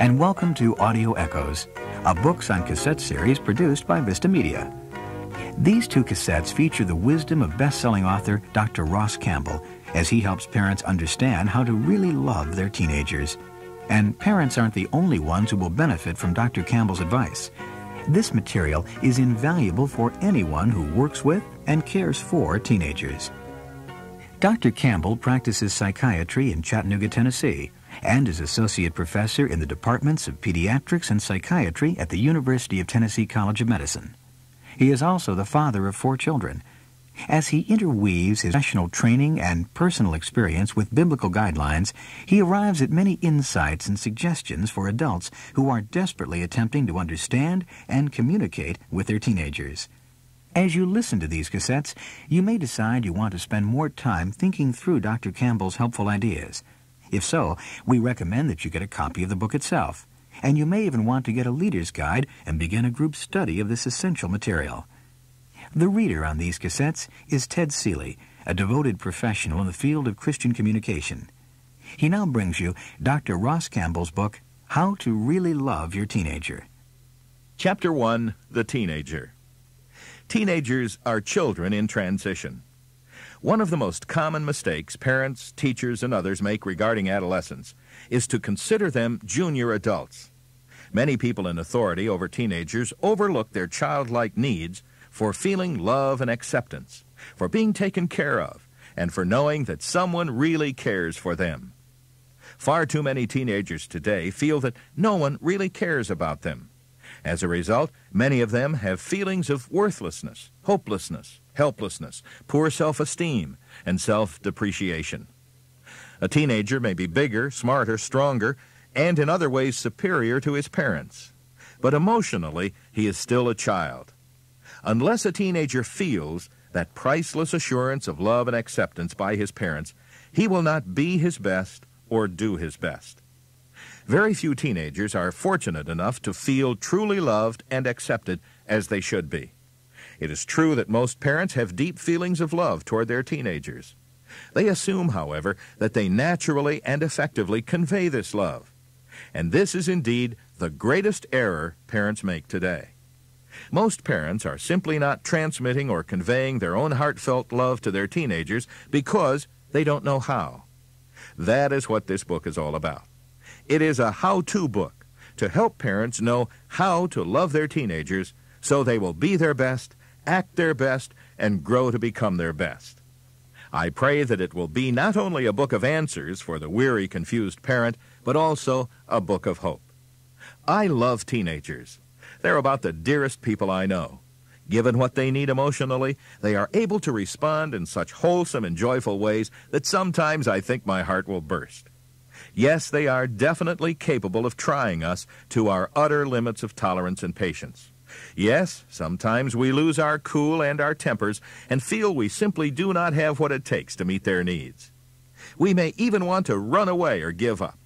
and welcome to Audio Echoes, a books on cassette series produced by Vista Media. These two cassettes feature the wisdom of best-selling author Dr. Ross Campbell as he helps parents understand how to really love their teenagers. And parents aren't the only ones who will benefit from Dr. Campbell's advice. This material is invaluable for anyone who works with and cares for teenagers. Dr. Campbell practices psychiatry in Chattanooga, Tennessee, and is associate professor in the departments of pediatrics and psychiatry at the University of Tennessee College of Medicine. He is also the father of four children. As he interweaves his professional training and personal experience with biblical guidelines, he arrives at many insights and suggestions for adults who are desperately attempting to understand and communicate with their teenagers. As you listen to these cassettes, you may decide you want to spend more time thinking through Dr. Campbell's helpful ideas. If so, we recommend that you get a copy of the book itself. And you may even want to get a leader's guide and begin a group study of this essential material. The reader on these cassettes is Ted Seeley, a devoted professional in the field of Christian communication. He now brings you Dr. Ross Campbell's book, How to Really Love Your Teenager. Chapter 1 The Teenager. Teenagers are children in transition. One of the most common mistakes parents, teachers, and others make regarding adolescents is to consider them junior adults. Many people in authority over teenagers overlook their childlike needs for feeling love and acceptance, for being taken care of, and for knowing that someone really cares for them. Far too many teenagers today feel that no one really cares about them. As a result, many of them have feelings of worthlessness, hopelessness, helplessness, poor self-esteem, and self-depreciation. A teenager may be bigger, smarter, stronger, and in other ways superior to his parents. But emotionally, he is still a child. Unless a teenager feels that priceless assurance of love and acceptance by his parents, he will not be his best or do his best. Very few teenagers are fortunate enough to feel truly loved and accepted as they should be. It is true that most parents have deep feelings of love toward their teenagers. They assume, however, that they naturally and effectively convey this love. And this is indeed the greatest error parents make today. Most parents are simply not transmitting or conveying their own heartfelt love to their teenagers because they don't know how. That is what this book is all about. It is a how-to book to help parents know how to love their teenagers so they will be their best, act their best, and grow to become their best. I pray that it will be not only a book of answers for the weary, confused parent, but also a book of hope. I love teenagers. They're about the dearest people I know. Given what they need emotionally, they are able to respond in such wholesome and joyful ways that sometimes I think my heart will burst. Yes, they are definitely capable of trying us to our utter limits of tolerance and patience. Yes, sometimes we lose our cool and our tempers and feel we simply do not have what it takes to meet their needs. We may even want to run away or give up.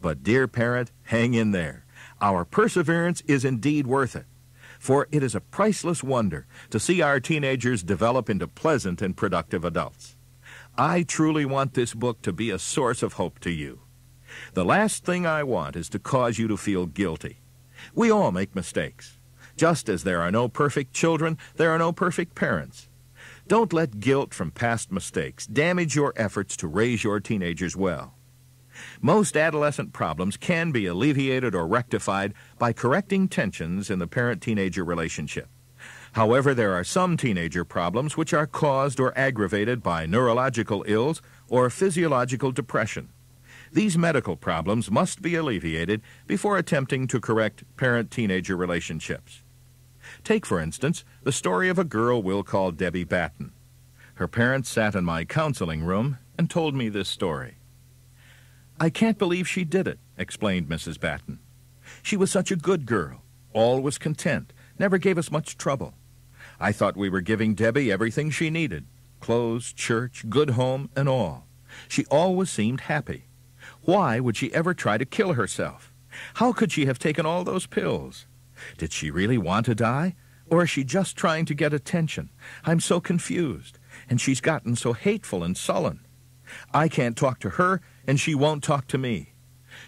But, dear parent, hang in there. Our perseverance is indeed worth it, for it is a priceless wonder to see our teenagers develop into pleasant and productive adults. I truly want this book to be a source of hope to you. The last thing I want is to cause you to feel guilty. We all make mistakes. Just as there are no perfect children, there are no perfect parents. Don't let guilt from past mistakes damage your efforts to raise your teenagers well. Most adolescent problems can be alleviated or rectified by correcting tensions in the parent-teenager relationship. However, there are some teenager problems which are caused or aggravated by neurological ills or physiological depression. These medical problems must be alleviated before attempting to correct parent-teenager relationships. Take, for instance, the story of a girl we'll call Debbie Batten. Her parents sat in my counseling room and told me this story. I can't believe she did it, explained Mrs. Batten. She was such a good girl, always content, never gave us much trouble. I thought we were giving Debbie everything she needed clothes, church, good home, and all. She always seemed happy. Why would she ever try to kill herself? How could she have taken all those pills? Did she really want to die? Or is she just trying to get attention? I'm so confused, and she's gotten so hateful and sullen. I can't talk to her, and she won't talk to me.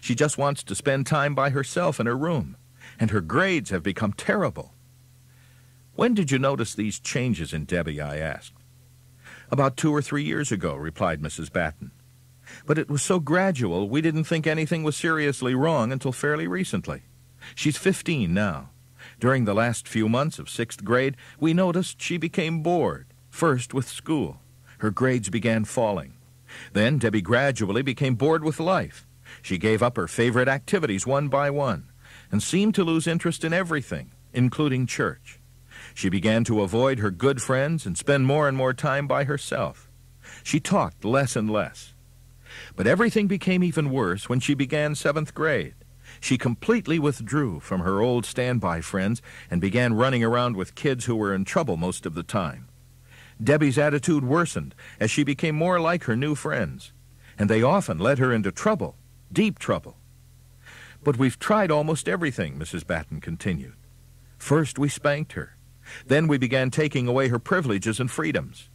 She just wants to spend time by herself in her room, and her grades have become terrible. When did you notice these changes in Debbie? I asked. About two or three years ago, replied Mrs. Batten. But it was so gradual we didn't think anything was seriously wrong until fairly recently. She's 15 now. During the last few months of sixth grade, we noticed she became bored, first with school. Her grades began falling. Then Debbie gradually became bored with life. She gave up her favorite activities one by one and seemed to lose interest in everything, including church. She began to avoid her good friends and spend more and more time by herself. She talked less and less. But everything became even worse when she began seventh grade. She completely withdrew from her old standby friends and began running around with kids who were in trouble most of the time. Debbie's attitude worsened as she became more like her new friends, and they often led her into trouble, deep trouble. But we've tried almost everything, Mrs. Batten continued. First, we spanked her. Then we began taking away her privileges and freedoms.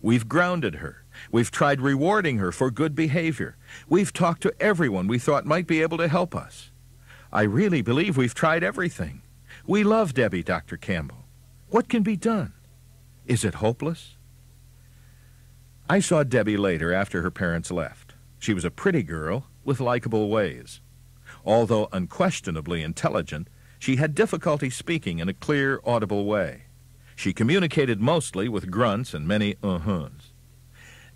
We've grounded her. We've tried rewarding her for good behavior. We've talked to everyone we thought might be able to help us. I really believe we've tried everything. We love Debbie, Dr. Campbell. What can be done? Is it hopeless? I saw Debbie later after her parents left. She was a pretty girl with likable ways. Although unquestionably intelligent, she had difficulty speaking in a clear, audible way. She communicated mostly with grunts and many uh-huns.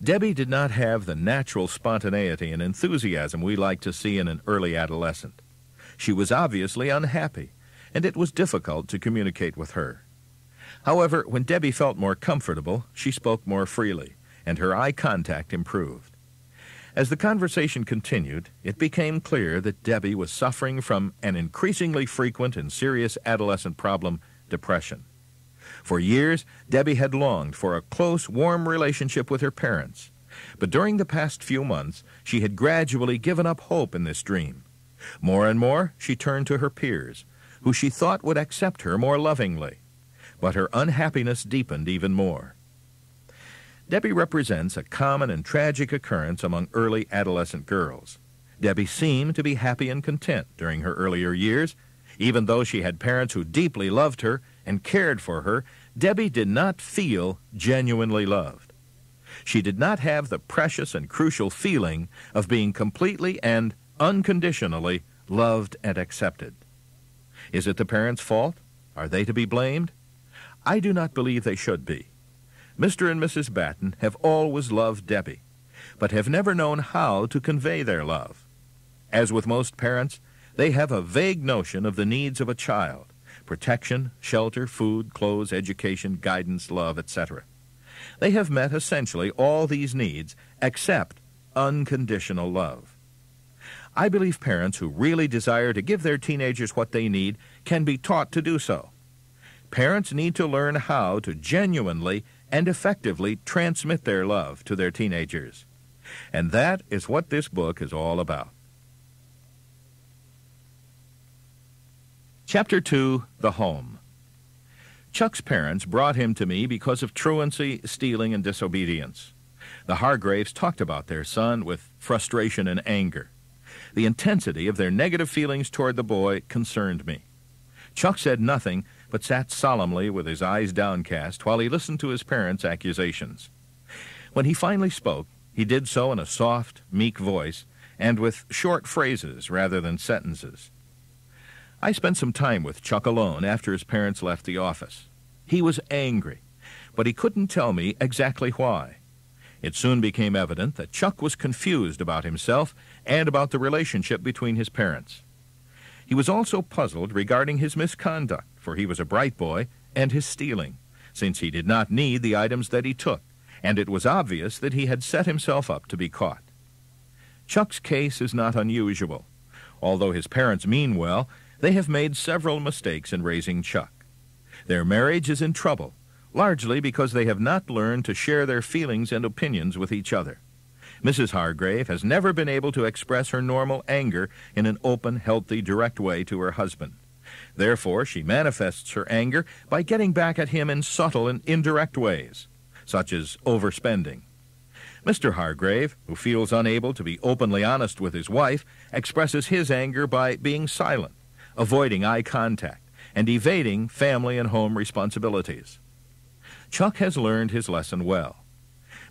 Debbie did not have the natural spontaneity and enthusiasm we like to see in an early adolescent. She was obviously unhappy, and it was difficult to communicate with her. However, when Debbie felt more comfortable, she spoke more freely, and her eye contact improved. As the conversation continued, it became clear that Debbie was suffering from an increasingly frequent and serious adolescent problem, depression. For years, Debbie had longed for a close, warm relationship with her parents. But during the past few months, she had gradually given up hope in this dream. More and more, she turned to her peers, who she thought would accept her more lovingly. But her unhappiness deepened even more. Debbie represents a common and tragic occurrence among early adolescent girls. Debbie seemed to be happy and content during her earlier years. Even though she had parents who deeply loved her and cared for her, Debbie did not feel genuinely loved. She did not have the precious and crucial feeling of being completely and unconditionally loved and accepted. Is it the parents' fault? Are they to be blamed? I do not believe they should be. Mr. and Mrs. Batten have always loved Debbie, but have never known how to convey their love. As with most parents, they have a vague notion of the needs of a child protection, shelter, food, clothes, education, guidance, love, etc. They have met essentially all these needs except unconditional love. I believe parents who really desire to give their teenagers what they need can be taught to do so. Parents need to learn how to genuinely and effectively transmit their love to their teenagers. And that is what this book is all about. Chapter 2 The Home Chuck's parents brought him to me because of truancy, stealing, and disobedience. The Hargraves talked about their son with frustration and anger. The intensity of their negative feelings toward the boy concerned me. Chuck said nothing, but sat solemnly with his eyes downcast while he listened to his parents' accusations. When he finally spoke, he did so in a soft, meek voice and with short phrases rather than sentences. I spent some time with Chuck alone after his parents left the office. He was angry, but he couldn't tell me exactly why. It soon became evident that Chuck was confused about himself and about the relationship between his parents. He was also puzzled regarding his misconduct, for he was a bright boy, and his stealing, since he did not need the items that he took, and it was obvious that he had set himself up to be caught. Chuck's case is not unusual. Although his parents mean well, they have made several mistakes in raising Chuck. Their marriage is in trouble, largely because they have not learned to share their feelings and opinions with each other. Mrs. Hargrave has never been able to express her normal anger in an open, healthy, direct way to her husband. Therefore, she manifests her anger by getting back at him in subtle and indirect ways, such as overspending. Mr. Hargrave, who feels unable to be openly honest with his wife, expresses his anger by being silent, avoiding eye contact, and evading family and home responsibilities. Chuck has learned his lesson well.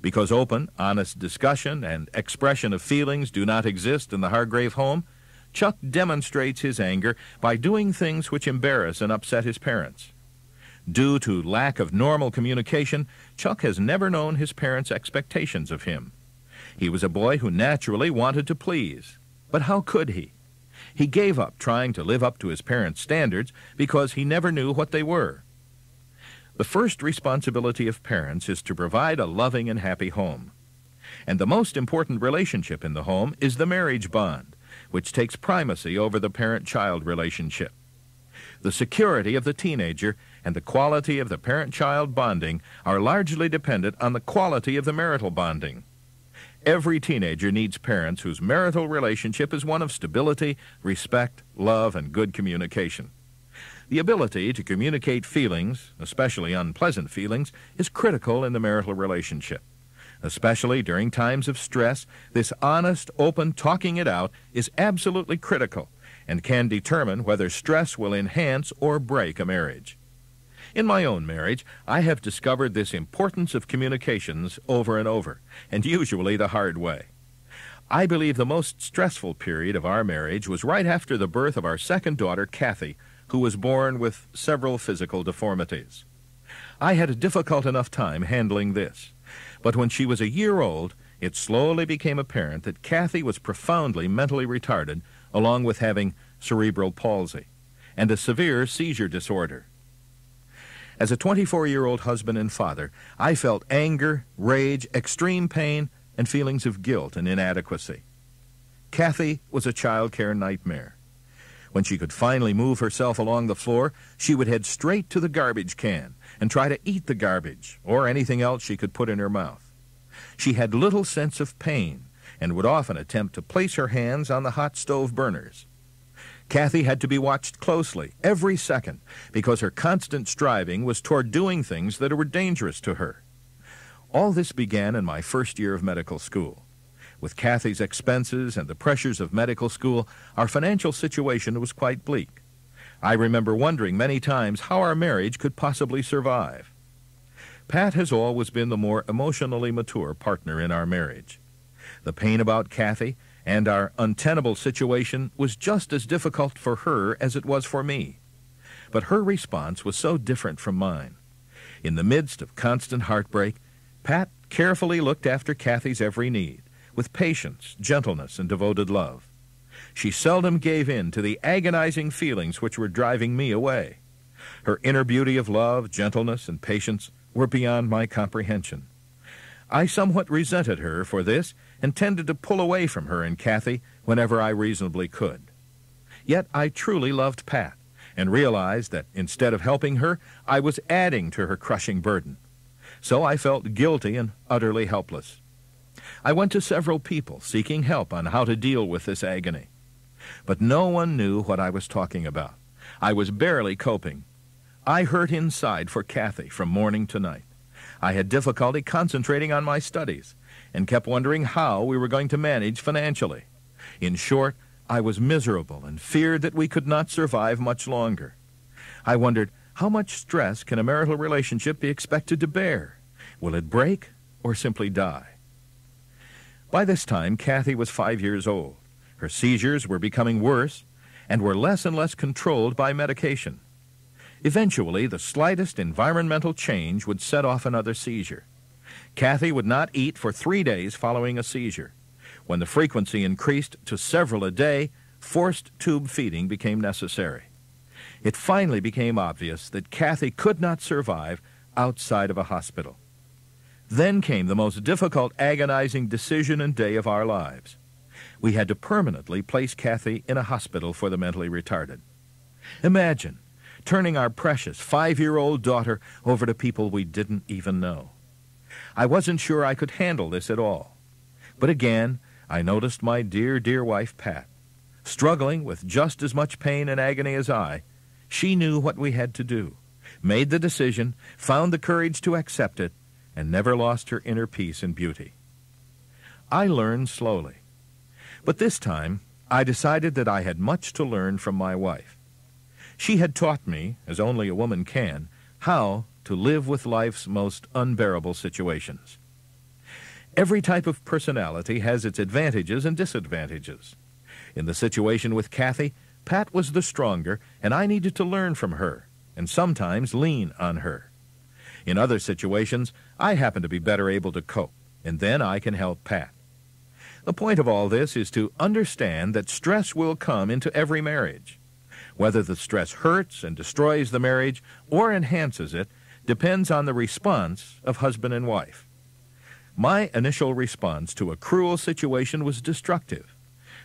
Because open, honest discussion and expression of feelings do not exist in the Hargrave home, Chuck demonstrates his anger by doing things which embarrass and upset his parents. Due to lack of normal communication, Chuck has never known his parents' expectations of him. He was a boy who naturally wanted to please. But how could he? He gave up trying to live up to his parents' standards because he never knew what they were. The first responsibility of parents is to provide a loving and happy home. And the most important relationship in the home is the marriage bond, which takes primacy over the parent-child relationship. The security of the teenager and the quality of the parent-child bonding are largely dependent on the quality of the marital bonding. Every teenager needs parents whose marital relationship is one of stability, respect, love, and good communication. The ability to communicate feelings, especially unpleasant feelings, is critical in the marital relationship. Especially during times of stress, this honest, open talking it out is absolutely critical and can determine whether stress will enhance or break a marriage. In my own marriage, I have discovered this importance of communications over and over, and usually the hard way. I believe the most stressful period of our marriage was right after the birth of our second daughter, Kathy, who was born with several physical deformities. I had a difficult enough time handling this, but when she was a year old, it slowly became apparent that Kathy was profoundly mentally retarded, along with having cerebral palsy and a severe seizure disorder. As a 24-year-old husband and father, I felt anger, rage, extreme pain, and feelings of guilt and inadequacy. Kathy was a child care nightmare. When she could finally move herself along the floor, she would head straight to the garbage can and try to eat the garbage or anything else she could put in her mouth. She had little sense of pain and would often attempt to place her hands on the hot stove burners. Kathy had to be watched closely every second because her constant striving was toward doing things that were dangerous to her. All this began in my first year of medical school. With Kathy's expenses and the pressures of medical school, our financial situation was quite bleak. I remember wondering many times how our marriage could possibly survive. Pat has always been the more emotionally mature partner in our marriage. The pain about Kathy and our untenable situation was just as difficult for her as it was for me. But her response was so different from mine. In the midst of constant heartbreak, Pat carefully looked after Kathy's every need with patience, gentleness, and devoted love. She seldom gave in to the agonizing feelings which were driving me away. Her inner beauty of love, gentleness, and patience were beyond my comprehension. I somewhat resented her for this and tended to pull away from her and Kathy whenever I reasonably could. Yet I truly loved Pat and realized that instead of helping her, I was adding to her crushing burden. So I felt guilty and utterly helpless. I went to several people seeking help on how to deal with this agony. But no one knew what I was talking about. I was barely coping. I hurt inside for Kathy from morning to night. I had difficulty concentrating on my studies and kept wondering how we were going to manage financially. In short, I was miserable and feared that we could not survive much longer. I wondered, how much stress can a marital relationship be expected to bear? Will it break or simply die? By this time, Kathy was five years old. Her seizures were becoming worse and were less and less controlled by medication. Eventually, the slightest environmental change would set off another seizure. Kathy would not eat for three days following a seizure. When the frequency increased to several a day, forced tube feeding became necessary. It finally became obvious that Kathy could not survive outside of a hospital. Then came the most difficult, agonizing decision and day of our lives. We had to permanently place Kathy in a hospital for the mentally retarded. Imagine turning our precious five-year-old daughter over to people we didn't even know. I wasn't sure I could handle this at all. But again, I noticed my dear, dear wife, Pat. Struggling with just as much pain and agony as I, she knew what we had to do, made the decision, found the courage to accept it, and never lost her inner peace and beauty. I learned slowly. But this time, I decided that I had much to learn from my wife. She had taught me, as only a woman can, how to live with life's most unbearable situations. Every type of personality has its advantages and disadvantages. In the situation with Kathy, Pat was the stronger, and I needed to learn from her, and sometimes lean on her. In other situations, I happen to be better able to cope, and then I can help Pat. The point of all this is to understand that stress will come into every marriage. Whether the stress hurts and destroys the marriage or enhances it depends on the response of husband and wife. My initial response to a cruel situation was destructive.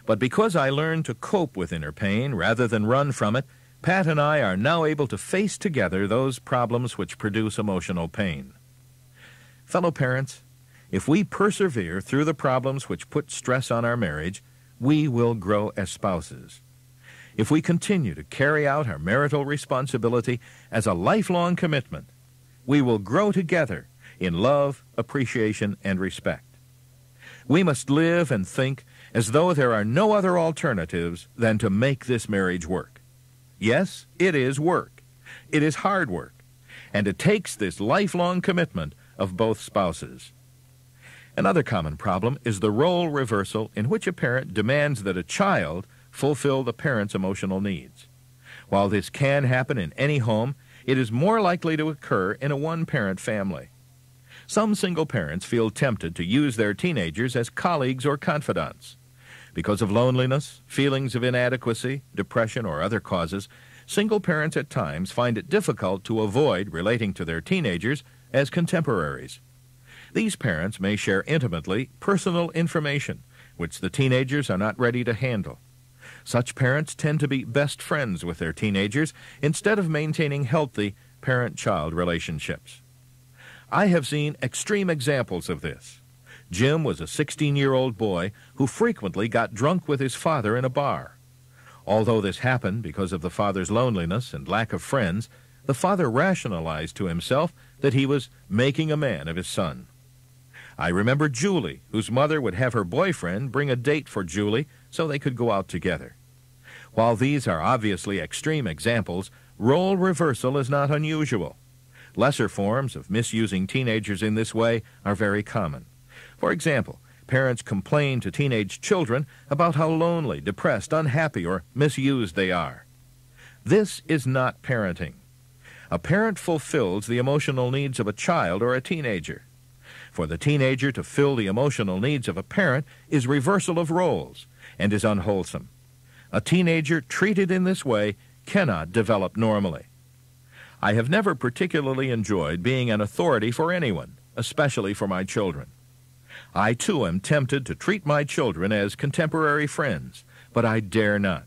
But because I learned to cope with inner pain rather than run from it, Pat and I are now able to face together those problems which produce emotional pain. Fellow parents, if we persevere through the problems which put stress on our marriage, we will grow as spouses. If we continue to carry out our marital responsibility as a lifelong commitment, we will grow together in love, appreciation, and respect. We must live and think as though there are no other alternatives than to make this marriage work. Yes, it is work. It is hard work. And it takes this lifelong commitment of both spouses. Another common problem is the role reversal in which a parent demands that a child fulfill the parent's emotional needs. While this can happen in any home, it is more likely to occur in a one-parent family. Some single parents feel tempted to use their teenagers as colleagues or confidants. Because of loneliness, feelings of inadequacy, depression, or other causes, single parents at times find it difficult to avoid relating to their teenagers as contemporaries. These parents may share intimately personal information, which the teenagers are not ready to handle. Such parents tend to be best friends with their teenagers instead of maintaining healthy parent-child relationships. I have seen extreme examples of this. Jim was a 16-year-old boy who frequently got drunk with his father in a bar. Although this happened because of the father's loneliness and lack of friends, the father rationalized to himself that he was making a man of his son. I remember Julie, whose mother would have her boyfriend bring a date for Julie so they could go out together. While these are obviously extreme examples, role reversal is not unusual. Lesser forms of misusing teenagers in this way are very common. For example, parents complain to teenage children about how lonely, depressed, unhappy, or misused they are. This is not parenting. A parent fulfills the emotional needs of a child or a teenager. For the teenager to fill the emotional needs of a parent is reversal of roles and is unwholesome. A teenager treated in this way cannot develop normally. I have never particularly enjoyed being an authority for anyone, especially for my children. I too am tempted to treat my children as contemporary friends, but I dare not.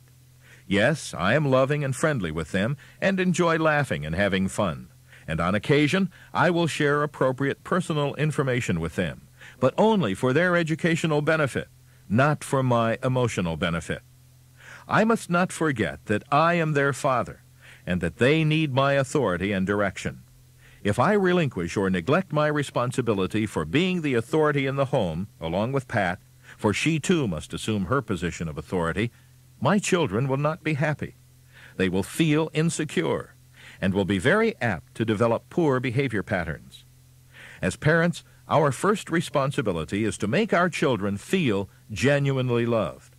Yes, I am loving and friendly with them and enjoy laughing and having fun and on occasion I will share appropriate personal information with them, but only for their educational benefit, not for my emotional benefit. I must not forget that I am their father, and that they need my authority and direction. If I relinquish or neglect my responsibility for being the authority in the home, along with Pat, for she too must assume her position of authority, my children will not be happy. They will feel insecure and will be very apt to develop poor behavior patterns. As parents, our first responsibility is to make our children feel genuinely loved.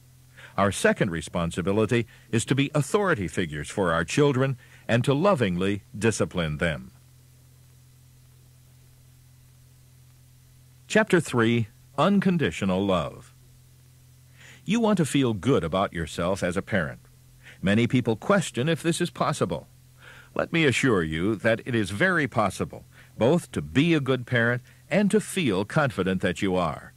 Our second responsibility is to be authority figures for our children and to lovingly discipline them. Chapter 3 Unconditional Love You want to feel good about yourself as a parent. Many people question if this is possible. Let me assure you that it is very possible both to be a good parent and to feel confident that you are.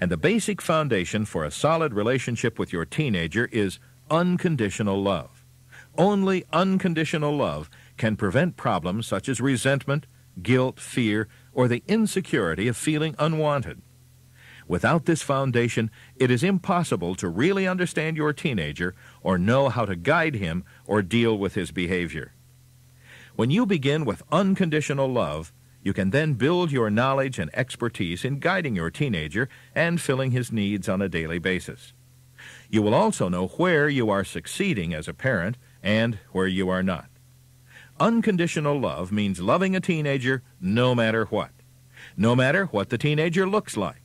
And the basic foundation for a solid relationship with your teenager is unconditional love. Only unconditional love can prevent problems such as resentment, guilt, fear, or the insecurity of feeling unwanted. Without this foundation, it is impossible to really understand your teenager or know how to guide him or deal with his behavior. When you begin with unconditional love, You can then build your knowledge and expertise in guiding your teenager and filling his needs on a daily basis. You will also know where you are succeeding as a parent and where you are not. Unconditional love means loving a teenager no matter what. No matter what the teenager looks like.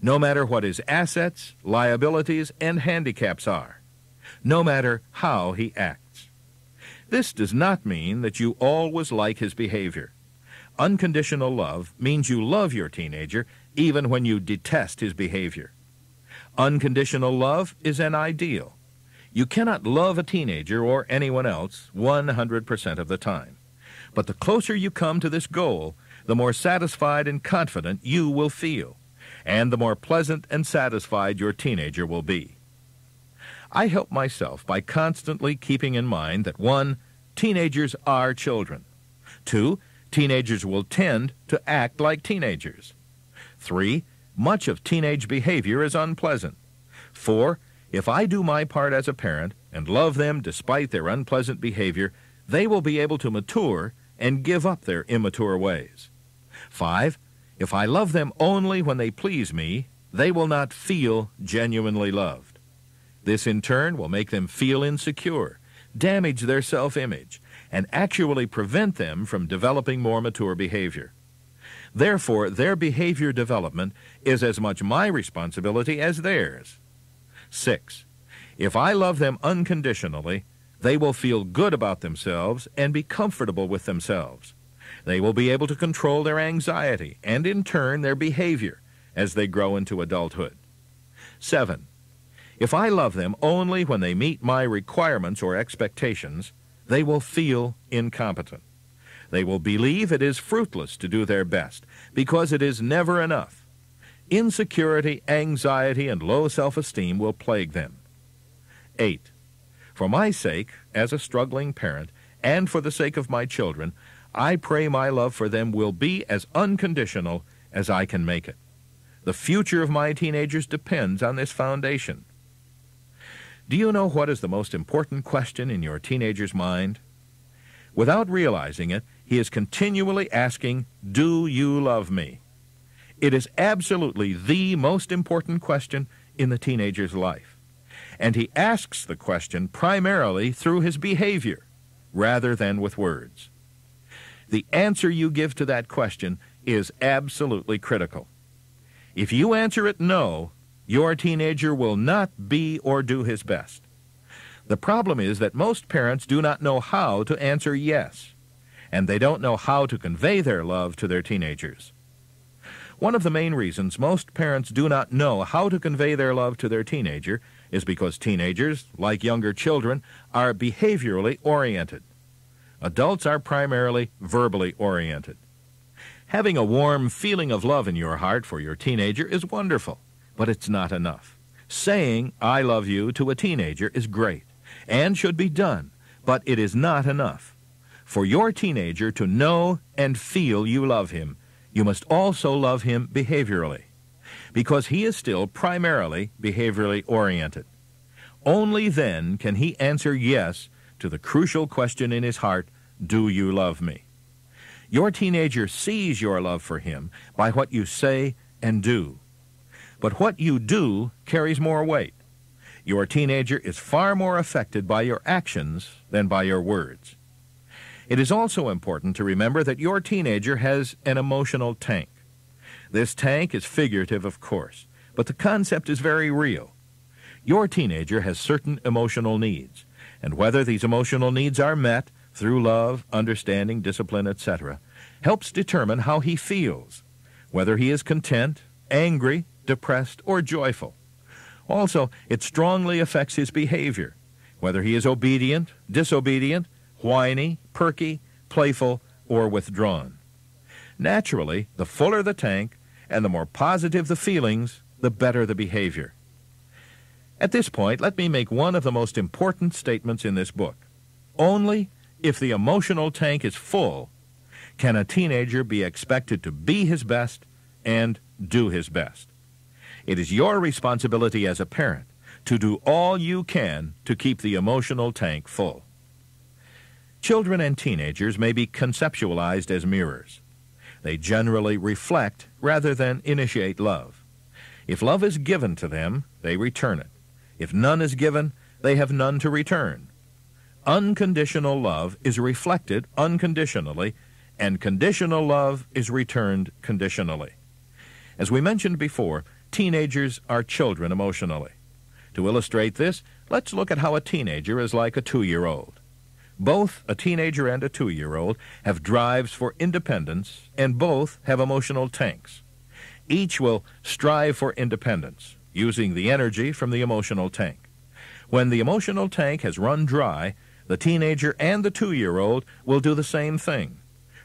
No matter what his assets, liabilities, and handicaps are. No matter how he acts. This does not mean that you always like his behavior. Unconditional love means you love your teenager even when you detest his behavior. Unconditional love is an ideal. You cannot love a teenager or anyone else 100% of the time. But the closer you come to this goal, the more satisfied and confident you will feel, and the more pleasant and satisfied your teenager will be. I help myself by constantly keeping in mind that 1. Teenagers are children. 2. Teenagers will tend to act like teenagers. 3. Much of teenage behavior is unpleasant. 4. If I do my part as a parent and love them despite their unpleasant behavior, they will be able to mature and give up their immature ways. 5. If I love them only when they please me, they will not feel genuinely loved. This in turn will make them feel insecure, damage their self-image, and actually prevent them from developing more mature behavior. Therefore, their behavior development is as much my responsibility as theirs. 6. If I love them unconditionally, they will feel good about themselves and be comfortable with themselves. They will be able to control their anxiety and, in turn, their behavior as they grow into adulthood. 7. If I love them only when they meet my requirements or expectations, they will feel incompetent. They will believe it is fruitless to do their best because it is never enough. Insecurity, anxiety, and low self-esteem will plague them. 8. For my sake, as a struggling parent, and for the sake of my children, I pray my love for them will be as unconditional as I can make it. The future of my teenagers depends on this foundation. Do you know what is the most important question in your teenager's mind? Without realizing it, he is continually asking, Do you love me? It is absolutely the most important question in the teenager's life. And he asks the question primarily through his behavior rather than with words. The answer you give to that question is absolutely critical. If you answer it no, your teenager will not be or do his best. The problem is that most parents do not know how to answer yes, and they don't know how to convey their love to their teenagers. One of the main reasons most parents do not know how to convey their love to their teenager is because teenagers, like younger children, are behaviorally oriented. Adults are primarily verbally oriented. Having a warm feeling of love in your heart for your teenager is wonderful but it's not enough. Saying, I love you to a teenager is great and should be done, but it is not enough. For your teenager to know and feel you love him, you must also love him behaviorally, because he is still primarily behaviorally oriented. Only then can he answer yes to the crucial question in his heart, Do you love me? Your teenager sees your love for him by what you say and do. But what you do carries more weight. Your teenager is far more affected by your actions than by your words. It is also important to remember that your teenager has an emotional tank. This tank is figurative, of course, but the concept is very real. Your teenager has certain emotional needs, and whether these emotional needs are met through love, understanding, discipline, etc., helps determine how he feels, whether he is content, angry, depressed, or joyful. Also, it strongly affects his behavior, whether he is obedient, disobedient, whiny, perky, playful, or withdrawn. Naturally, the fuller the tank and the more positive the feelings, the better the behavior. At this point, let me make one of the most important statements in this book. Only if the emotional tank is full can a teenager be expected to be his best and do his best. It is your responsibility as a parent to do all you can to keep the emotional tank full. Children and teenagers may be conceptualized as mirrors. They generally reflect rather than initiate love. If love is given to them, they return it. If none is given, they have none to return. Unconditional love is reflected unconditionally, and conditional love is returned conditionally. As we mentioned before, teenagers are children emotionally. To illustrate this, let's look at how a teenager is like a two-year-old. Both a teenager and a two-year-old have drives for independence, and both have emotional tanks. Each will strive for independence, using the energy from the emotional tank. When the emotional tank has run dry, the teenager and the two-year-old will do the same thing.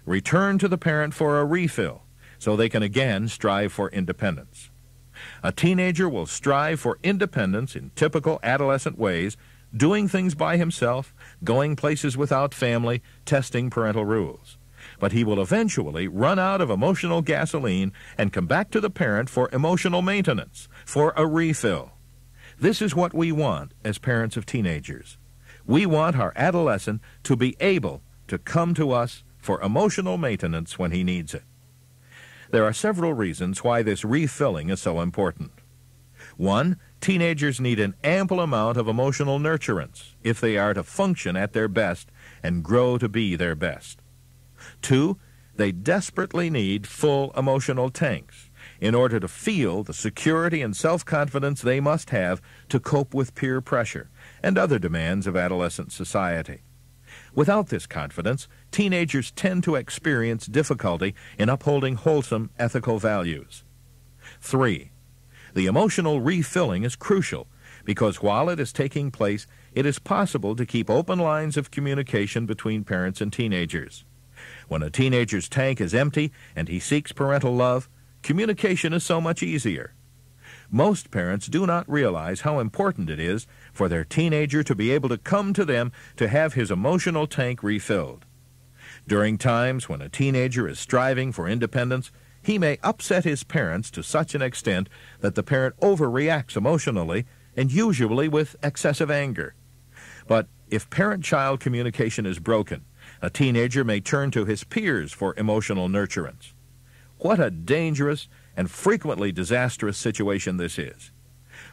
Return to the parent for a refill, so they can again strive for independence. A teenager will strive for independence in typical adolescent ways, doing things by himself, going places without family, testing parental rules. But he will eventually run out of emotional gasoline and come back to the parent for emotional maintenance, for a refill. This is what we want as parents of teenagers. We want our adolescent to be able to come to us for emotional maintenance when he needs it. There are several reasons why this refilling is so important. One, teenagers need an ample amount of emotional nurturance if they are to function at their best and grow to be their best. Two, they desperately need full emotional tanks in order to feel the security and self-confidence they must have to cope with peer pressure and other demands of adolescent society. Without this confidence, teenagers tend to experience difficulty in upholding wholesome ethical values. 3. The emotional refilling is crucial because while it is taking place, it is possible to keep open lines of communication between parents and teenagers. When a teenager's tank is empty and he seeks parental love, communication is so much easier. Most parents do not realize how important it is for their teenager to be able to come to them to have his emotional tank refilled. During times when a teenager is striving for independence, he may upset his parents to such an extent that the parent overreacts emotionally and usually with excessive anger. But if parent-child communication is broken, a teenager may turn to his peers for emotional nurturance. What a dangerous and frequently disastrous situation this is.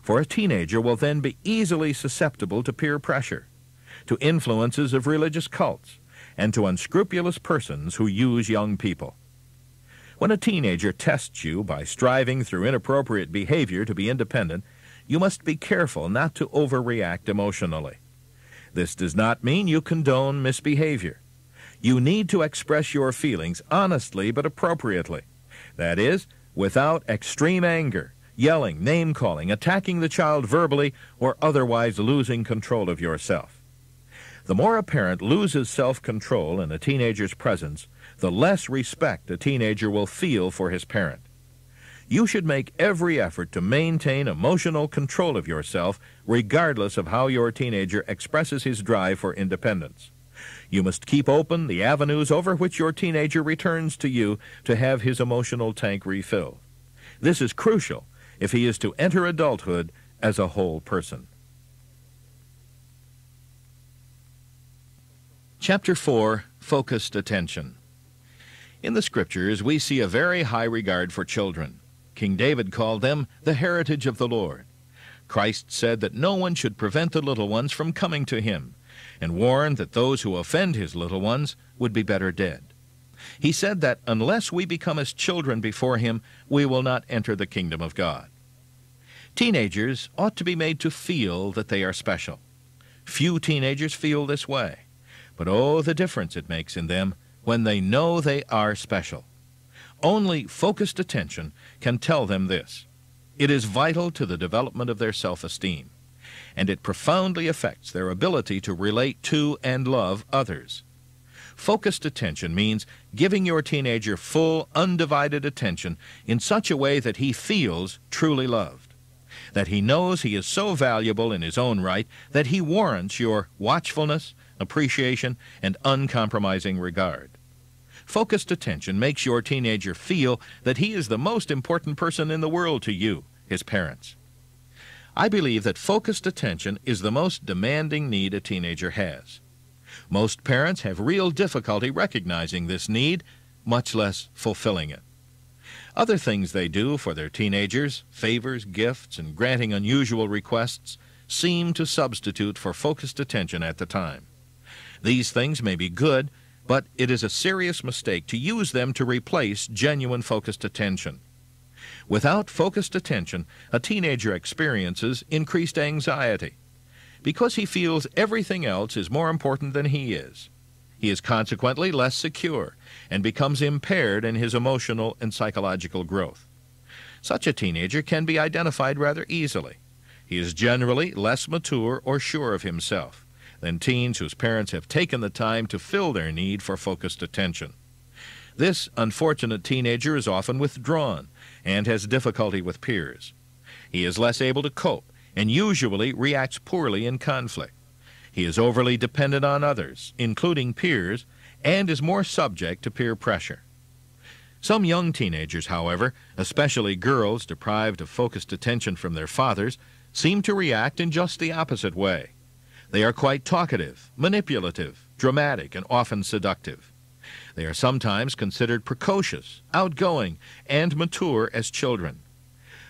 For a teenager will then be easily susceptible to peer pressure, to influences of religious cults, and to unscrupulous persons who use young people. When a teenager tests you by striving through inappropriate behavior to be independent, you must be careful not to overreact emotionally. This does not mean you condone misbehavior. You need to express your feelings honestly but appropriately. That is, without extreme anger, yelling, name-calling, attacking the child verbally, or otherwise losing control of yourself. The more a parent loses self-control in a teenager's presence, the less respect a teenager will feel for his parent. You should make every effort to maintain emotional control of yourself regardless of how your teenager expresses his drive for independence. You must keep open the avenues over which your teenager returns to you to have his emotional tank refilled. This is crucial if he is to enter adulthood as a whole person. Chapter 4 Focused Attention In the Scriptures, we see a very high regard for children. King David called them the heritage of the Lord. Christ said that no one should prevent the little ones from coming to him, and warned that those who offend his little ones would be better dead. He said that unless we become as children before him, we will not enter the kingdom of God. Teenagers ought to be made to feel that they are special. Few teenagers feel this way. But oh, the difference it makes in them when they know they are special. Only focused attention can tell them this. It is vital to the development of their self-esteem, and it profoundly affects their ability to relate to and love others. Focused attention means giving your teenager full, undivided attention in such a way that he feels truly loved, that he knows he is so valuable in his own right that he warrants your watchfulness, appreciation, and uncompromising regard. Focused attention makes your teenager feel that he is the most important person in the world to you, his parents. I believe that focused attention is the most demanding need a teenager has. Most parents have real difficulty recognizing this need much less fulfilling it. Other things they do for their teenagers, favors, gifts, and granting unusual requests, seem to substitute for focused attention at the time. These things may be good, but it is a serious mistake to use them to replace genuine focused attention. Without focused attention, a teenager experiences increased anxiety because he feels everything else is more important than he is. He is consequently less secure and becomes impaired in his emotional and psychological growth. Such a teenager can be identified rather easily. He is generally less mature or sure of himself than teens whose parents have taken the time to fill their need for focused attention. This unfortunate teenager is often withdrawn and has difficulty with peers. He is less able to cope and usually reacts poorly in conflict. He is overly dependent on others, including peers, and is more subject to peer pressure. Some young teenagers, however, especially girls deprived of focused attention from their fathers, seem to react in just the opposite way. They are quite talkative, manipulative, dramatic, and often seductive. They are sometimes considered precocious, outgoing, and mature as children.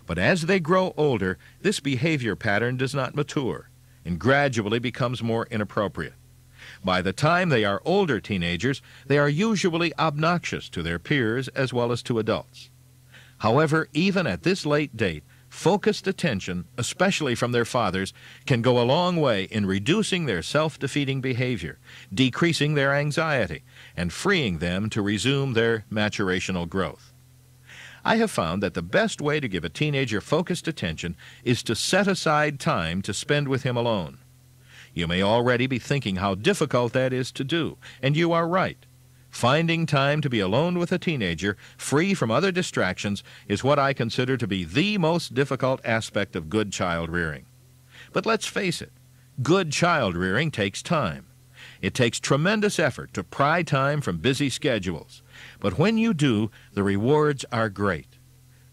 But as they grow older, this behavior pattern does not mature and gradually becomes more inappropriate. By the time they are older teenagers, they are usually obnoxious to their peers as well as to adults. However, even at this late date, focused attention, especially from their fathers, can go a long way in reducing their self-defeating behavior, decreasing their anxiety, and freeing them to resume their maturational growth. I have found that the best way to give a teenager focused attention is to set aside time to spend with him alone. You may already be thinking how difficult that is to do, and you are right. Finding time to be alone with a teenager, free from other distractions, is what I consider to be the most difficult aspect of good child rearing. But let's face it, good child rearing takes time. It takes tremendous effort to pry time from busy schedules. But when you do, the rewards are great.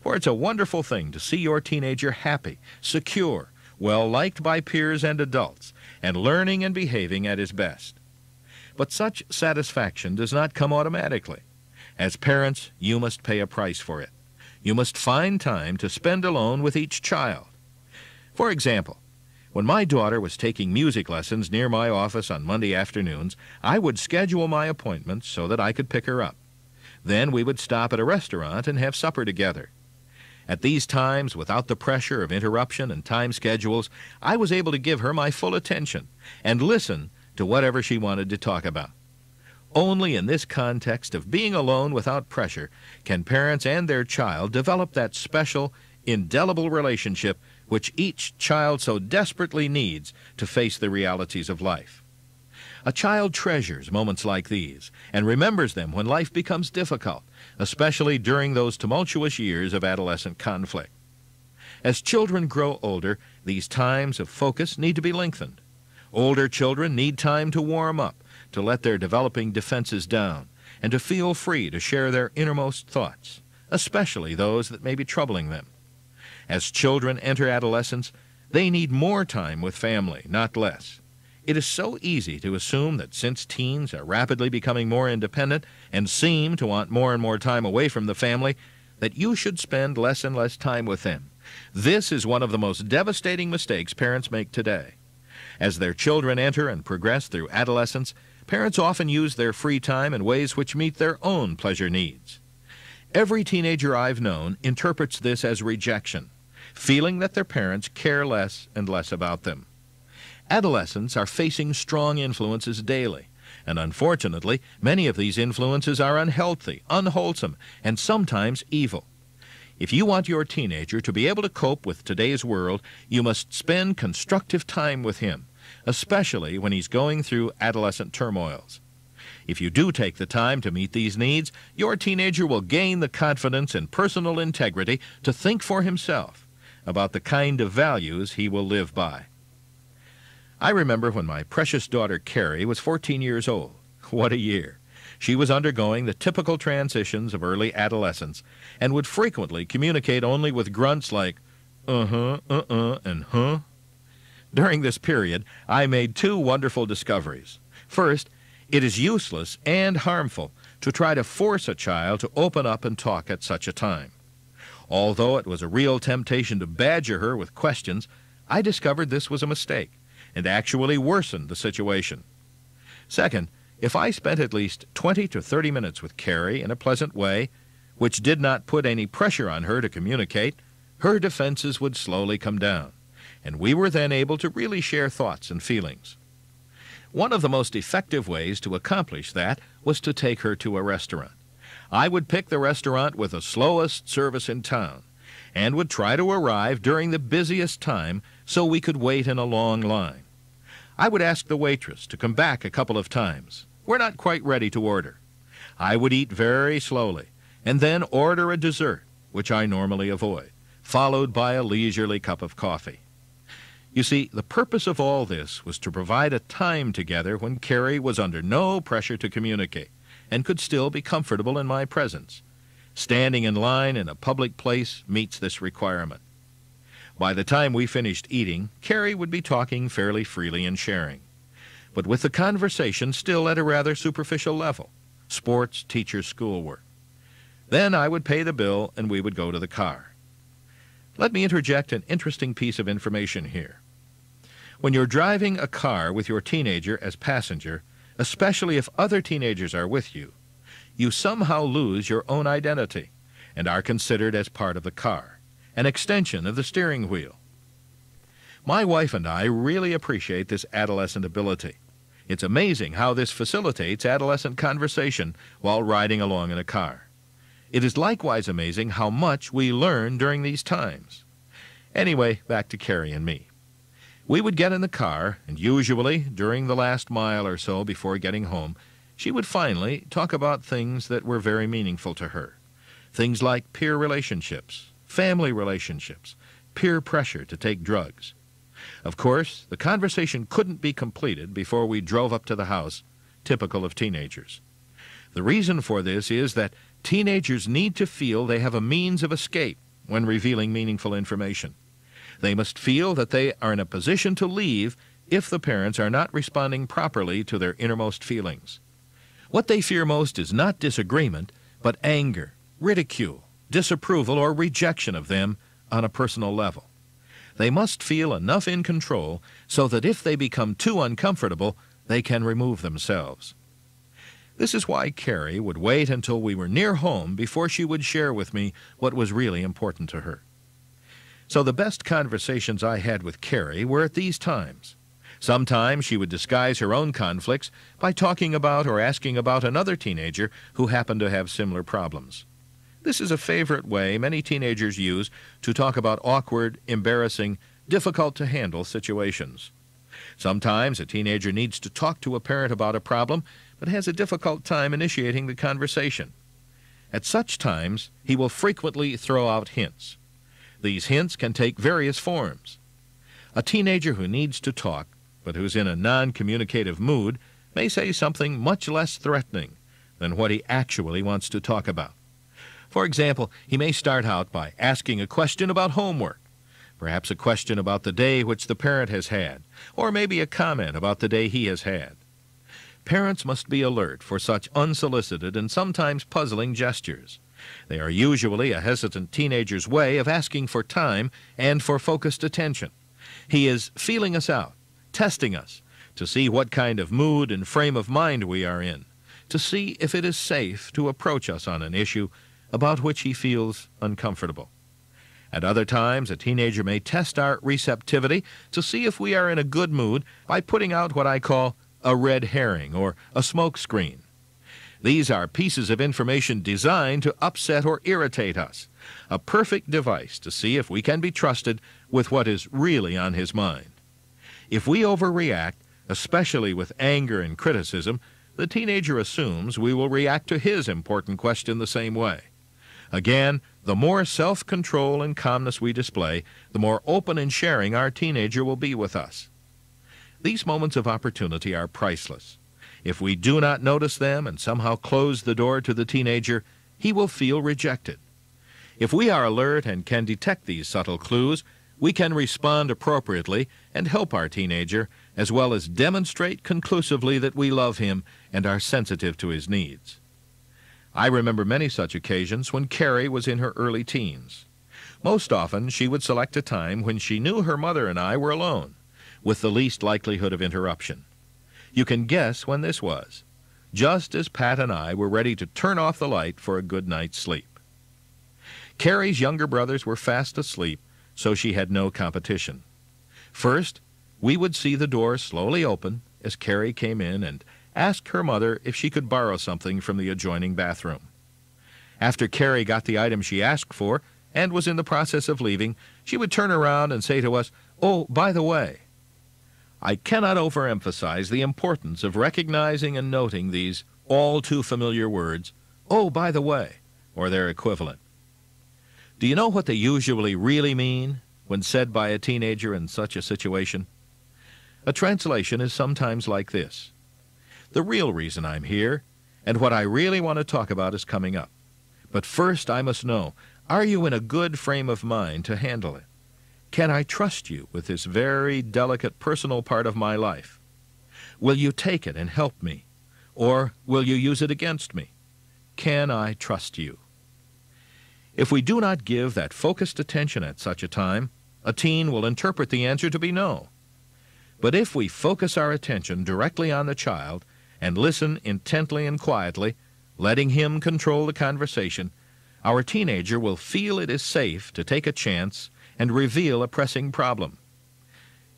For it's a wonderful thing to see your teenager happy, secure, well liked by peers and adults, and learning and behaving at his best. But such satisfaction does not come automatically. As parents, you must pay a price for it. You must find time to spend alone with each child. For example, when my daughter was taking music lessons near my office on Monday afternoons, I would schedule my appointments so that I could pick her up. Then we would stop at a restaurant and have supper together. At these times, without the pressure of interruption and time schedules, I was able to give her my full attention and listen to whatever she wanted to talk about. Only in this context of being alone without pressure can parents and their child develop that special, indelible relationship which each child so desperately needs to face the realities of life. A child treasures moments like these and remembers them when life becomes difficult, especially during those tumultuous years of adolescent conflict. As children grow older, these times of focus need to be lengthened. Older children need time to warm up, to let their developing defenses down, and to feel free to share their innermost thoughts, especially those that may be troubling them. As children enter adolescence, they need more time with family, not less. It is so easy to assume that since teens are rapidly becoming more independent and seem to want more and more time away from the family, that you should spend less and less time with them. This is one of the most devastating mistakes parents make today. As their children enter and progress through adolescence, parents often use their free time in ways which meet their own pleasure needs. Every teenager I've known interprets this as rejection feeling that their parents care less and less about them. Adolescents are facing strong influences daily, and unfortunately, many of these influences are unhealthy, unwholesome, and sometimes evil. If you want your teenager to be able to cope with today's world, you must spend constructive time with him, especially when he's going through adolescent turmoils. If you do take the time to meet these needs, your teenager will gain the confidence and personal integrity to think for himself about the kind of values he will live by. I remember when my precious daughter Carrie was 14 years old. What a year! She was undergoing the typical transitions of early adolescence and would frequently communicate only with grunts like uh-huh, uh-uh, and huh. During this period, I made two wonderful discoveries. First, it is useless and harmful to try to force a child to open up and talk at such a time. Although it was a real temptation to badger her with questions, I discovered this was a mistake and actually worsened the situation. Second, if I spent at least 20 to 30 minutes with Carrie in a pleasant way, which did not put any pressure on her to communicate, her defenses would slowly come down, and we were then able to really share thoughts and feelings. One of the most effective ways to accomplish that was to take her to a restaurant. I would pick the restaurant with the slowest service in town and would try to arrive during the busiest time so we could wait in a long line. I would ask the waitress to come back a couple of times. We're not quite ready to order. I would eat very slowly and then order a dessert, which I normally avoid, followed by a leisurely cup of coffee. You see, the purpose of all this was to provide a time together when Carrie was under no pressure to communicate and could still be comfortable in my presence. Standing in line in a public place meets this requirement. By the time we finished eating, Carrie would be talking fairly freely and sharing, but with the conversation still at a rather superficial level sports, teacher, schoolwork. Then I would pay the bill and we would go to the car. Let me interject an interesting piece of information here. When you're driving a car with your teenager as passenger, especially if other teenagers are with you, you somehow lose your own identity and are considered as part of the car, an extension of the steering wheel. My wife and I really appreciate this adolescent ability. It's amazing how this facilitates adolescent conversation while riding along in a car. It is likewise amazing how much we learn during these times. Anyway, back to Carrie and me. We would get in the car, and usually, during the last mile or so before getting home, she would finally talk about things that were very meaningful to her. Things like peer relationships, family relationships, peer pressure to take drugs. Of course, the conversation couldn't be completed before we drove up to the house, typical of teenagers. The reason for this is that Teenagers need to feel they have a means of escape when revealing meaningful information. They must feel that they are in a position to leave if the parents are not responding properly to their innermost feelings. What they fear most is not disagreement, but anger, ridicule, disapproval, or rejection of them on a personal level. They must feel enough in control so that if they become too uncomfortable, they can remove themselves. This is why Carrie would wait until we were near home before she would share with me what was really important to her. So the best conversations I had with Carrie were at these times. Sometimes she would disguise her own conflicts by talking about or asking about another teenager who happened to have similar problems. This is a favorite way many teenagers use to talk about awkward, embarrassing, difficult to handle situations. Sometimes a teenager needs to talk to a parent about a problem but has a difficult time initiating the conversation. At such times, he will frequently throw out hints. These hints can take various forms. A teenager who needs to talk, but who's in a non-communicative mood, may say something much less threatening than what he actually wants to talk about. For example, he may start out by asking a question about homework, perhaps a question about the day which the parent has had, or maybe a comment about the day he has had. Parents must be alert for such unsolicited and sometimes puzzling gestures. They are usually a hesitant teenager's way of asking for time and for focused attention. He is feeling us out, testing us, to see what kind of mood and frame of mind we are in, to see if it is safe to approach us on an issue about which he feels uncomfortable. At other times, a teenager may test our receptivity to see if we are in a good mood by putting out what I call a red herring, or a smokescreen. These are pieces of information designed to upset or irritate us, a perfect device to see if we can be trusted with what is really on his mind. If we overreact, especially with anger and criticism, the teenager assumes we will react to his important question the same way. Again, the more self-control and calmness we display, the more open and sharing our teenager will be with us. These moments of opportunity are priceless. If we do not notice them and somehow close the door to the teenager, he will feel rejected. If we are alert and can detect these subtle clues, we can respond appropriately and help our teenager, as well as demonstrate conclusively that we love him and are sensitive to his needs. I remember many such occasions when Carrie was in her early teens. Most often, she would select a time when she knew her mother and I were alone, with the least likelihood of interruption. You can guess when this was, just as Pat and I were ready to turn off the light for a good night's sleep. Carrie's younger brothers were fast asleep, so she had no competition. First, we would see the door slowly open as Carrie came in and asked her mother if she could borrow something from the adjoining bathroom. After Carrie got the item she asked for and was in the process of leaving, she would turn around and say to us, Oh, by the way. I cannot overemphasize the importance of recognizing and noting these all too familiar words, oh, by the way, or their equivalent. Do you know what they usually really mean when said by a teenager in such a situation? A translation is sometimes like this The real reason I'm here, and what I really want to talk about is coming up. But first I must know, are you in a good frame of mind to handle it? Can I trust you with this very delicate personal part of my life? Will you take it and help me? Or will you use it against me? Can I trust you? If we do not give that focused attention at such a time, a teen will interpret the answer to be no. But if we focus our attention directly on the child and listen intently and quietly, letting him control the conversation, our teenager will feel it is safe to take a chance and reveal a pressing problem.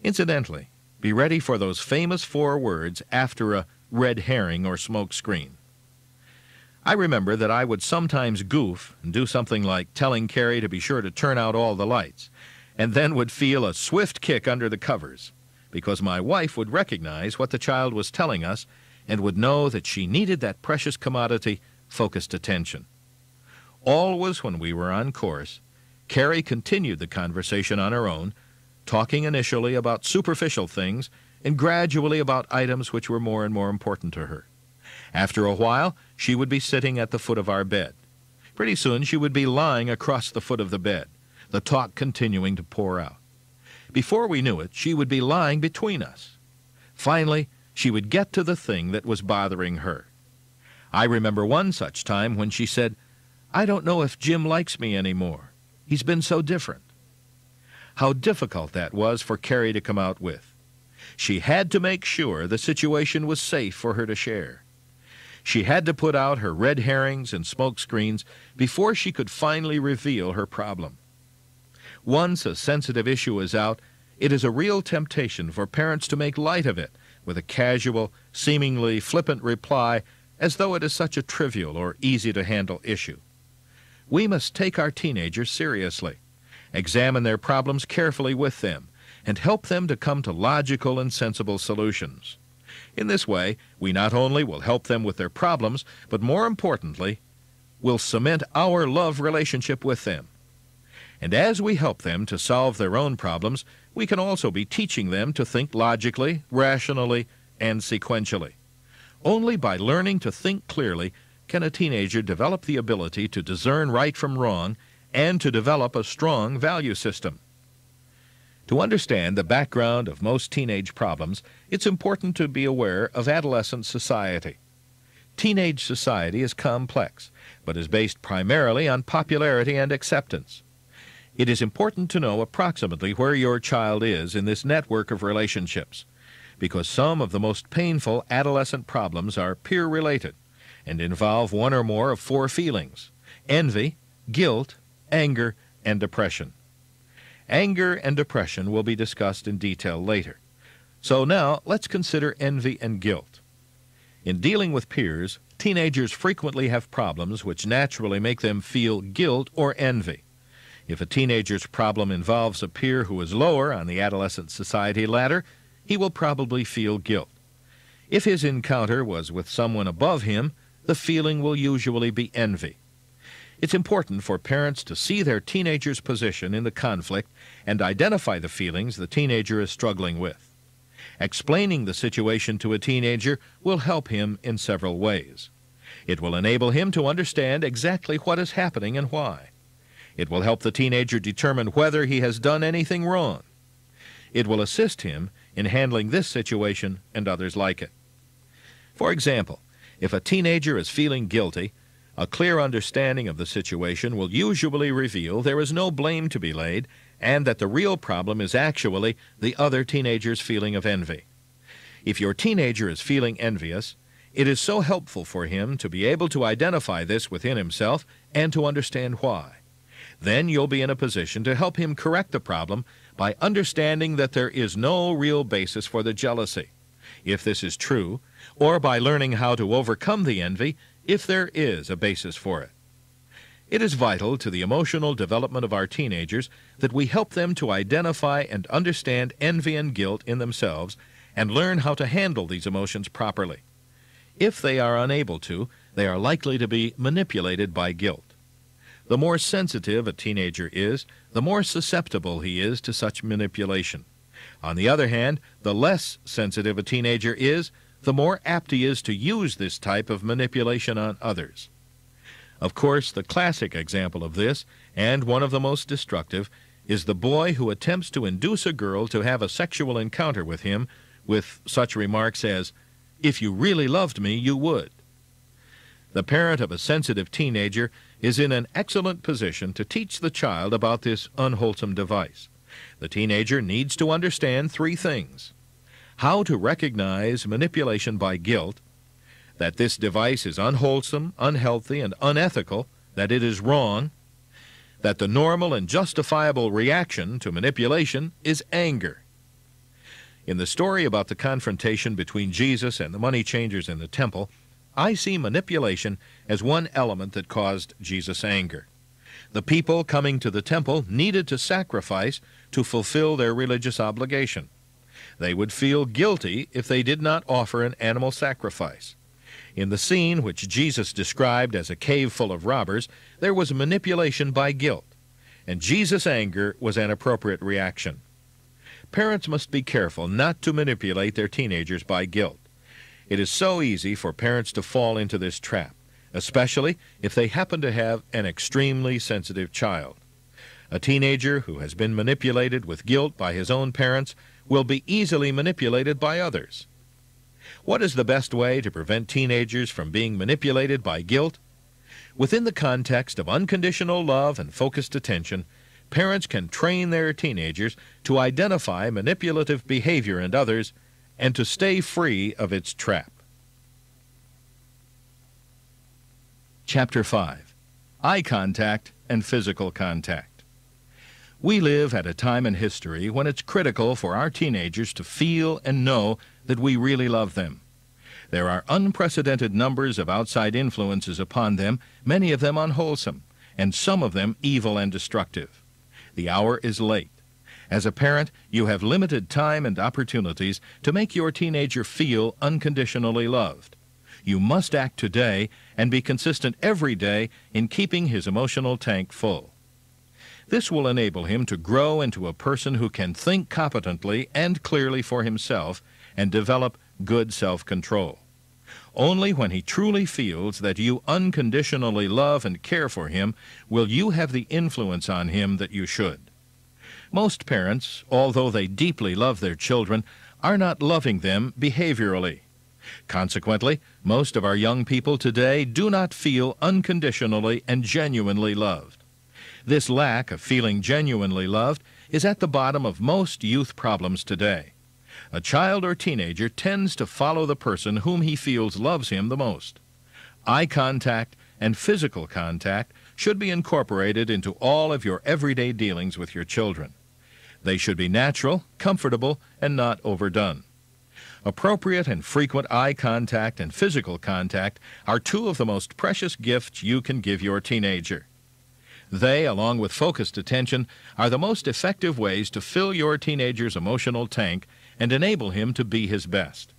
Incidentally, be ready for those famous four words after a red herring or smoke screen. I remember that I would sometimes goof and do something like telling Carrie to be sure to turn out all the lights, and then would feel a swift kick under the covers because my wife would recognize what the child was telling us and would know that she needed that precious commodity, focused attention. Always when we were on course, Carrie continued the conversation on her own, talking initially about superficial things and gradually about items which were more and more important to her. After a while, she would be sitting at the foot of our bed. Pretty soon, she would be lying across the foot of the bed, the talk continuing to pour out. Before we knew it, she would be lying between us. Finally, she would get to the thing that was bothering her. I remember one such time when she said, I don't know if Jim likes me anymore. He's been so different. How difficult that was for Carrie to come out with. She had to make sure the situation was safe for her to share. She had to put out her red herrings and smoke screens before she could finally reveal her problem. Once a sensitive issue is out, it is a real temptation for parents to make light of it with a casual, seemingly flippant reply as though it is such a trivial or easy to handle issue. We must take our teenagers seriously, examine their problems carefully with them, and help them to come to logical and sensible solutions. In this way, we not only will help them with their problems, but more importantly, will cement our love relationship with them and as we help them to solve their own problems, we can also be teaching them to think logically, rationally, and sequentially. Only by learning to think clearly can a teenager develop the ability to discern right from wrong and to develop a strong value system. To understand the background of most teenage problems, it's important to be aware of adolescent society. Teenage society is complex, but is based primarily on popularity and acceptance. It is important to know approximately where your child is in this network of relationships, because some of the most painful adolescent problems are peer related and involve one or more of four feelings envy, guilt, anger, and depression. Anger and depression will be discussed in detail later. So now let's consider envy and guilt. In dealing with peers, teenagers frequently have problems which naturally make them feel guilt or envy. If a teenager's problem involves a peer who is lower on the adolescent society ladder, he will probably feel guilt. If his encounter was with someone above him, the feeling will usually be envy. It's important for parents to see their teenager's position in the conflict and identify the feelings the teenager is struggling with. Explaining the situation to a teenager will help him in several ways. It will enable him to understand exactly what is happening and why. It will help the teenager determine whether he has done anything wrong. It will assist him in handling this situation and others like it. For example, if a teenager is feeling guilty, A clear understanding of the situation will usually reveal there is no blame to be laid and that the real problem is actually the other teenager's feeling of envy. If your teenager is feeling envious, it is so helpful for him to be able to identify this within himself and to understand why. Then you'll be in a position to help him correct the problem by understanding that there is no real basis for the jealousy, if this is true, or by learning how to overcome the envy if there is a basis for it. It is vital to the emotional development of our teenagers that we help them to identify and understand envy and guilt in themselves and learn how to handle these emotions properly. If they are unable to, they are likely to be manipulated by guilt. The more sensitive a teenager is, the more susceptible he is to such manipulation. On the other hand, the less sensitive a teenager is, the more apt he is to use this type of manipulation on others. Of course, the classic example of this, and one of the most destructive, is the boy who attempts to induce a girl to have a sexual encounter with him with such remarks as, If you really loved me, you would. The parent of a sensitive teenager is in an excellent position to teach the child about this unwholesome device. The teenager needs to understand three things how to recognize manipulation by guilt, that this device is unwholesome, unhealthy, and unethical, that it is wrong, that the normal and justifiable reaction to manipulation is anger. In the story about the confrontation between Jesus and the money changers in the temple, I see manipulation as one element that caused Jesus' anger. The people coming to the temple needed to sacrifice to fulfill their religious obligation. They would feel guilty if they did not offer an animal sacrifice. In the scene which Jesus described as a cave full of robbers, there was manipulation by guilt, and Jesus' anger was an appropriate reaction. Parents must be careful not to manipulate their teenagers by guilt. It is so easy for parents to fall into this trap, especially if they happen to have an extremely sensitive child. A teenager who has been manipulated with guilt by his own parents will be easily manipulated by others. What is the best way to prevent teenagers from being manipulated by guilt? Within the context of unconditional love and focused attention, parents can train their teenagers to identify manipulative behavior in others and to stay free of its trap. Chapter 5 Eye Contact and Physical Contact. We live at a time in history when it's critical for our teenagers to feel and know that we really love them. There are unprecedented numbers of outside influences upon them, many of them unwholesome, and some of them evil and destructive. The hour is late. As a parent, you have limited time and opportunities to make your teenager feel unconditionally loved. You must act today and be consistent every day in keeping his emotional tank full. This will enable him to grow into a person who can think competently and clearly for himself and develop good self-control. Only when he truly feels that you unconditionally love and care for him will you have the influence on him that you should. Most parents, although they deeply love their children, are not loving them behaviorally. Consequently, most of our young people today do not feel unconditionally and genuinely loved. This lack of feeling genuinely loved is at the bottom of most youth problems today. A child or teenager tends to follow the person whom he feels loves him the most. Eye contact and physical contact should be incorporated into all of your everyday dealings with your children. They should be natural, comfortable, and not overdone. Appropriate and frequent eye contact and physical contact are two of the most precious gifts you can give your teenager. They, along with focused attention, are the most effective ways to fill your teenager's emotional tank and enable him to be his best.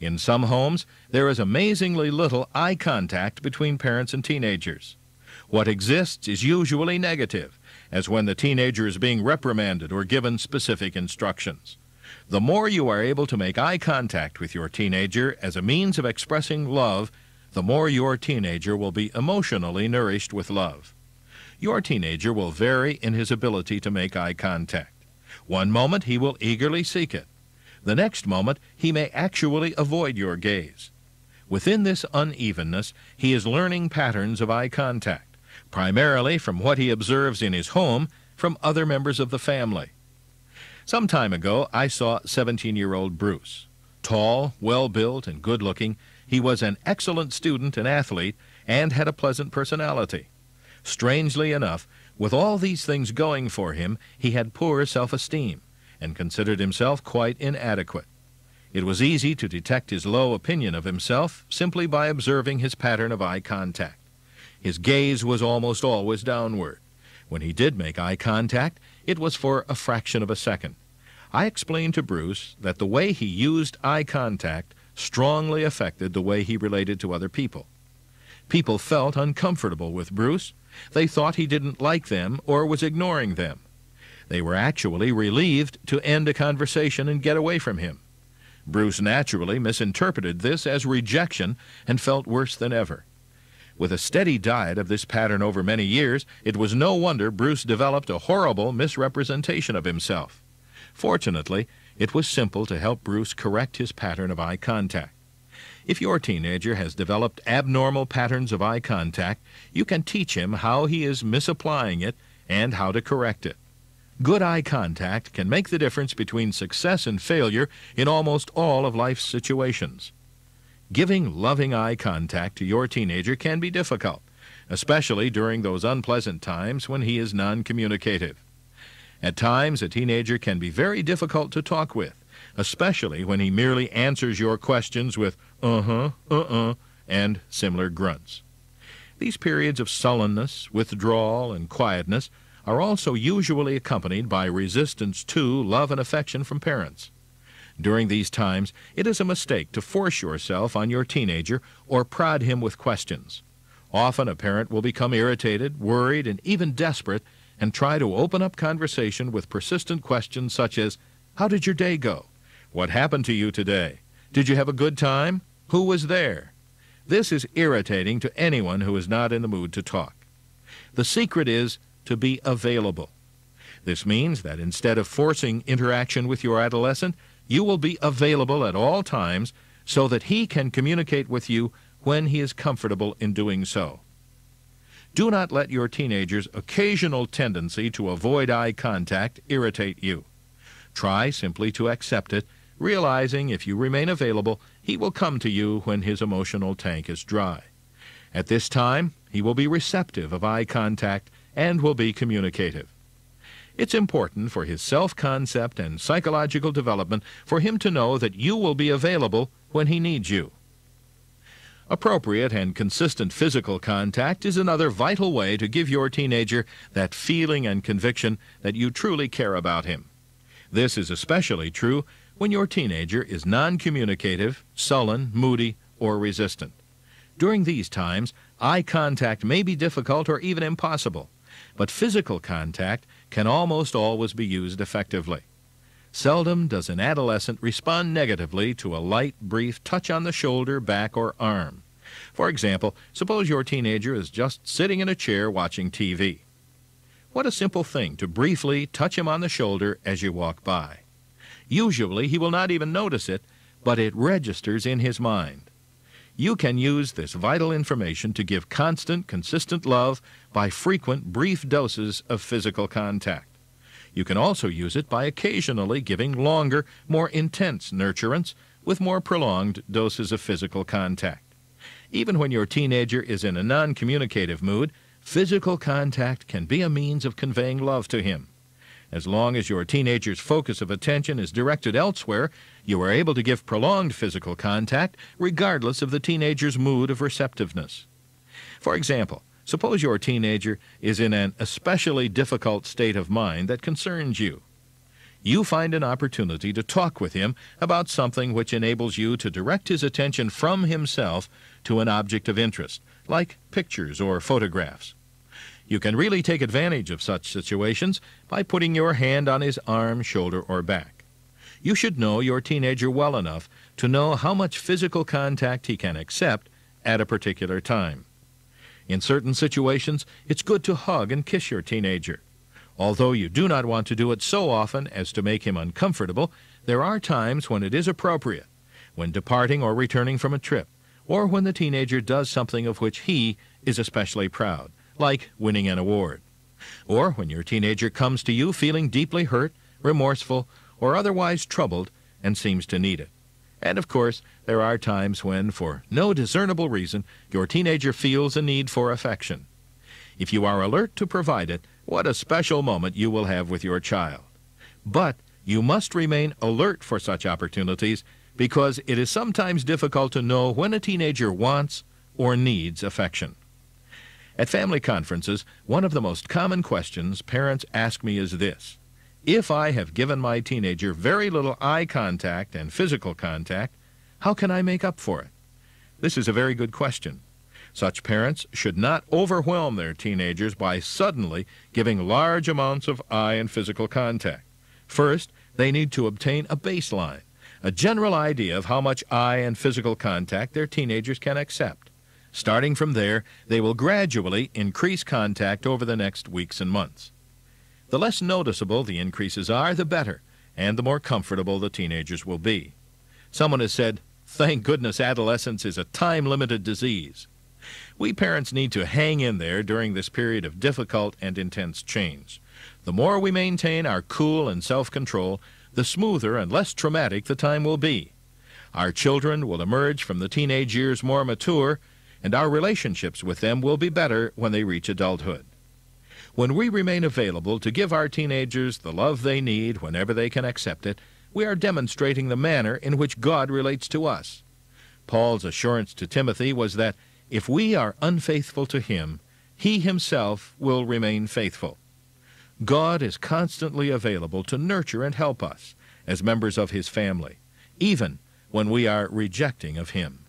In some homes, there is amazingly little eye contact between parents and teenagers. What exists is usually negative, as when the teenager is being reprimanded or given specific instructions. The more you are able to make eye contact with your teenager as a means of expressing love, the more your teenager will be emotionally nourished with love. Your teenager will vary in his ability to make eye contact. One moment he will eagerly seek it. The next moment he may actually avoid your gaze. Within this unevenness, he is learning patterns of eye contact, primarily from what he observes in his home from other members of the family. Some time ago, I saw 17 year old Bruce. Tall, well built, and good looking, he was an excellent student and athlete and had a pleasant personality. Strangely enough, with all these things going for him, he had poor self esteem and considered himself quite inadequate. It was easy to detect his low opinion of himself simply by observing his pattern of eye contact. His gaze was almost always downward. When he did make eye contact, it was for a fraction of a second. I explained to Bruce that the way he used eye contact strongly affected the way he related to other people. People felt uncomfortable with Bruce. They thought he didn't like them or was ignoring them. They were actually relieved to end a conversation and get away from him. Bruce naturally misinterpreted this as rejection and felt worse than ever. With a steady diet of this pattern over many years, it was no wonder Bruce developed a horrible misrepresentation of himself. Fortunately, it was simple to help Bruce correct his pattern of eye contact. If your teenager has developed abnormal patterns of eye contact, you can teach him how he is misapplying it and how to correct it. Good eye contact can make the difference between success and failure in almost all of life's situations. Giving loving eye contact to your teenager can be difficult, especially during those unpleasant times when he is non-communicative. At times, a teenager can be very difficult to talk with, especially when he merely answers your questions with uh-huh, uh-uh, and similar grunts. These periods of sullenness, withdrawal, and quietness are also usually accompanied by resistance to love and affection from parents. During these times, it is a mistake to force yourself on your teenager or prod him with questions. Often a parent will become irritated, worried, and even desperate and try to open up conversation with persistent questions such as, How did your day go? What happened to you today? Did you have a good time? Who was there? This is irritating to anyone who is not in the mood to talk. The secret is to be available. This means that instead of forcing interaction with your adolescent, you will be available at all times so that he can communicate with you when he is comfortable in doing so. Do not let your teenager's occasional tendency to avoid eye contact irritate you. Try simply to accept it, realizing if you remain available, he will come to you when his emotional tank is dry. At this time, he will be receptive of eye contact and will be communicative. It's important for his self-concept and psychological development for him to know that you will be available when he needs you. Appropriate and consistent physical contact is another vital way to give your teenager that feeling and conviction that you truly care about him. This is especially true when your teenager is non-communicative, sullen, moody, or resistant. During these times, eye contact may be difficult or even impossible, but physical contact can almost always be used effectively. Seldom does an adolescent respond negatively to a light, brief touch on the shoulder, back, or arm. For example, suppose your teenager is just sitting in a chair watching TV. What a simple thing to briefly touch him on the shoulder as you walk by. Usually he will not even notice it, but it registers in his mind. You can use this vital information to give constant, consistent love by frequent, brief doses of physical contact. You can also use it by occasionally giving longer, more intense nurturance with more prolonged doses of physical contact. Even when your teenager is in a non-communicative mood, physical contact can be a means of conveying love to him. As long as your teenager's focus of attention is directed elsewhere, you are able to give prolonged physical contact regardless of the teenager's mood of receptiveness. For example, suppose your teenager is in an especially difficult state of mind that concerns you. You find an opportunity to talk with him about something which enables you to direct his attention from himself to an object of interest, like pictures or photographs. You can really take advantage of such situations by putting your hand on his arm, shoulder, or back. You should know your teenager well enough to know how much physical contact he can accept at a particular time. In certain situations, it's good to hug and kiss your teenager. Although you do not want to do it so often as to make him uncomfortable, there are times when it is appropriate, when departing or returning from a trip, or when the teenager does something of which he is especially proud, like winning an award. Or when your teenager comes to you feeling deeply hurt, remorseful, or otherwise troubled and seems to need it. And of course, there are times when, for no discernible reason, your teenager feels a need for affection. If you are alert to provide it, what a special moment you will have with your child. But you must remain alert for such opportunities because it is sometimes difficult to know when a teenager wants or needs affection. At family conferences, one of the most common questions parents ask me is this If I have given my teenager very little eye contact and physical contact, how can I make up for it? This is a very good question. Such parents should not overwhelm their teenagers by suddenly giving large amounts of eye and physical contact. First, they need to obtain a baseline, a general idea of how much eye and physical contact their teenagers can accept. Starting from there, they will gradually increase contact over the next weeks and months. The less noticeable the increases are, the better, and the more comfortable the teenagers will be. Someone has said, Thank goodness adolescence is a time limited disease. We parents need to hang in there during this period of difficult and intense change. The more we maintain our cool and self control, the smoother and less traumatic the time will be. Our children will emerge from the teenage years more mature, and our relationships with them will be better when they reach adulthood. When we remain available to give our teenagers the love they need whenever they can accept it, we are demonstrating the manner in which God relates to us. Paul's assurance to Timothy was that if we are unfaithful to him, he himself will remain faithful. God is constantly available to nurture and help us as members of His family, even when we are rejecting of Him.